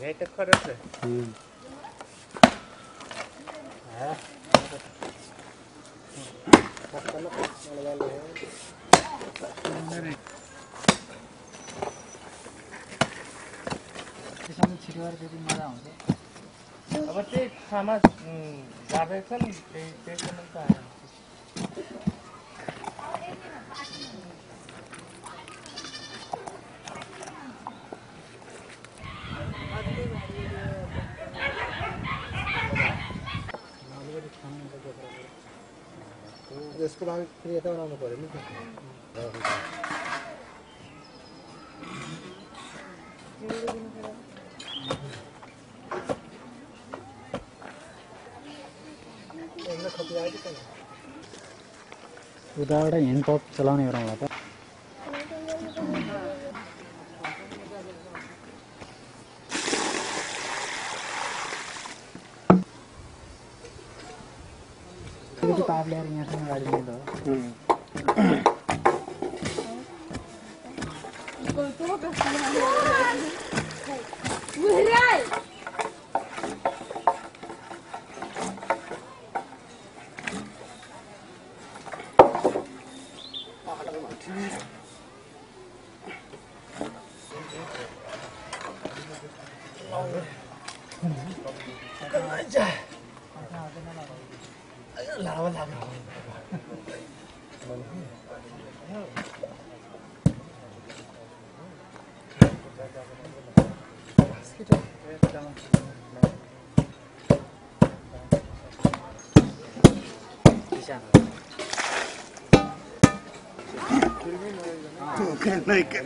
Helt korrekt. त्यसमा छिटो गरेर फेरि मजा आउँछ अब त्यही खामा जाँदैछ नि त्यही त्यही पनि त आयो यसको लागि फेरि यता बनाउनु पऱ्यो नि उताबाट ह्यान्ड पम्प चलाउने गरौँला त अलिकति lava, lava. Basket. Like it.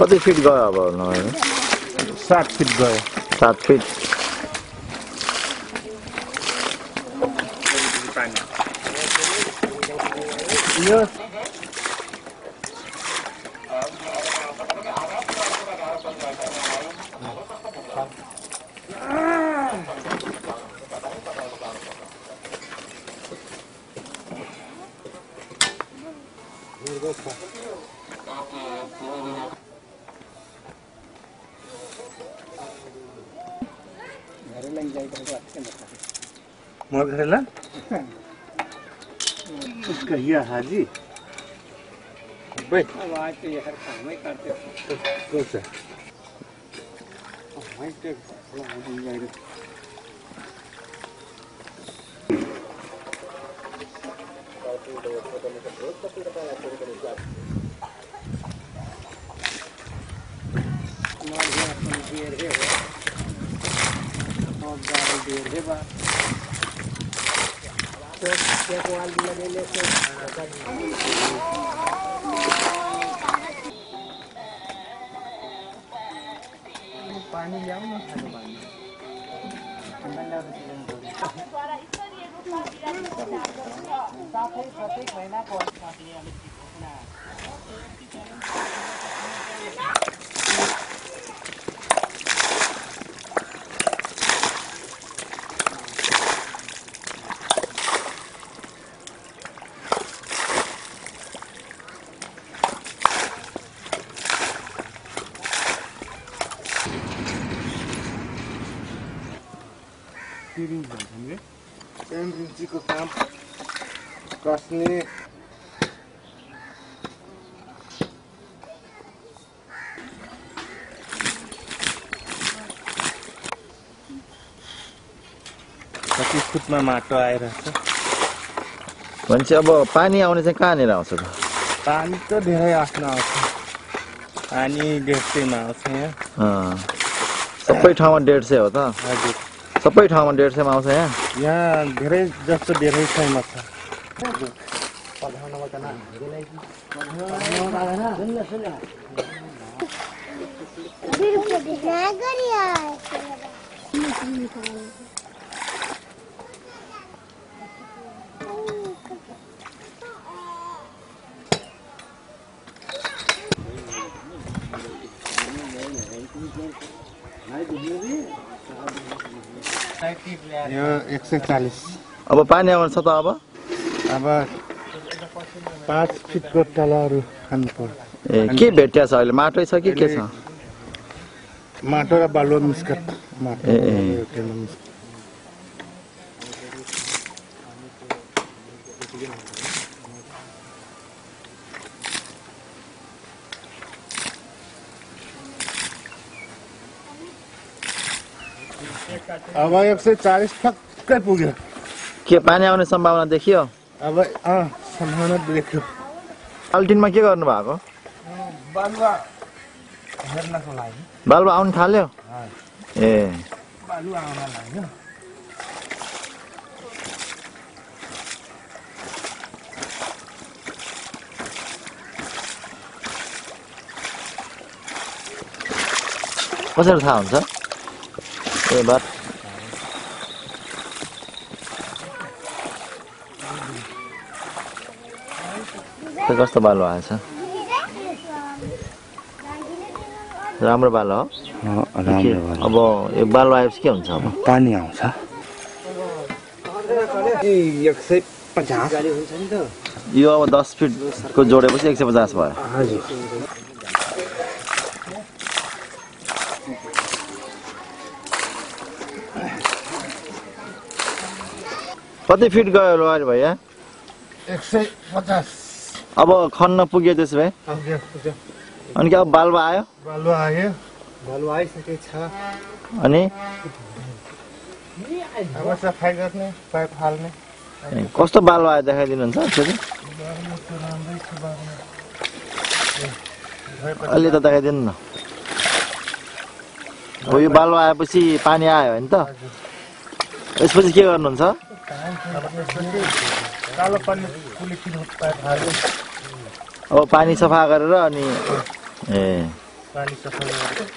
कति फिट गयो अब सात फिट गयो। सात फिट। यो? मोर घर हाँ। कहिया हाजी? बैठ अब आज तो ये हर काम ही करते हो। कौन सा। भाई के थोड़ा हो जाएगा। हमारे यहाँ अपन गियर है। of the Aldir River. So, check all the levels. पानी जाओ ना खाने पानी ठंडा साथ ही प्रत्येक महीना को एमबिन्चीको काम कस्ने कति फुटमा माटो आइरहेछ भनेपछि अब पानी आउने चाहिँ कहाँनिर आउँछ त पानी त धेरै आफ्नो आउँछ पानी डेढ सयमा आउँछ यहाँ अँ, सबै ठाउँमा डेढ सय हो त हजुर सबै ठाउँमा डेढ सयमा आउँछ यहाँ? यहाँ धेरै जस्तो धेरै सयमा छ। यो एक सय चालिस अब पानी आउनु छ त अब? अब पाँच फिटको तलहरू खानु पर्छ ए के भेटिया छ अहिले? माटै छ कि के छ? माटो र बालुवा मिस्कट माटो ए, ए। अब एक सय चालिस ठक्कै पुग्यो। के पानी आउने सम्भावना देखियो? अब अँ सम्भावना देख्यो। बाल्टिनमा के गर्नु भएको बालुवा हेर्नको लागि। बालुवा आउनु थाल्यो? ए। बालुवा आउन लाग्यो। कसरी थाहा हुन्छ? ए बात। त्यो कस्तो बालु आएछ राम्रो बालो हो? अब यो बालु आएपछि के हुन्छ अब? पानी आउँछ। यो अब दस फिटको जोडेपछि एक सय पचास भयो। हजुर। कति फिट गयो लोहारी भैया एक सय पचास। अब खन्न पुग्यो त्यसो भए? अनि के अब बालुवा आयो? बालुवा आयो। बालु आइसकेको छ अनि? अब सफाइ गर्ने पाइप हाल्ने। कस्तो बालुवा आयो देखाइदिनुहुन्छ एकचोटि अलि त देखाइदिनु न। अब यो बालुवा आएपछि पानी आयो होइन त यसपछि के गर्नुहुन्छ? पानी सफा गरेर अनि ए। पानी सफा गरेर।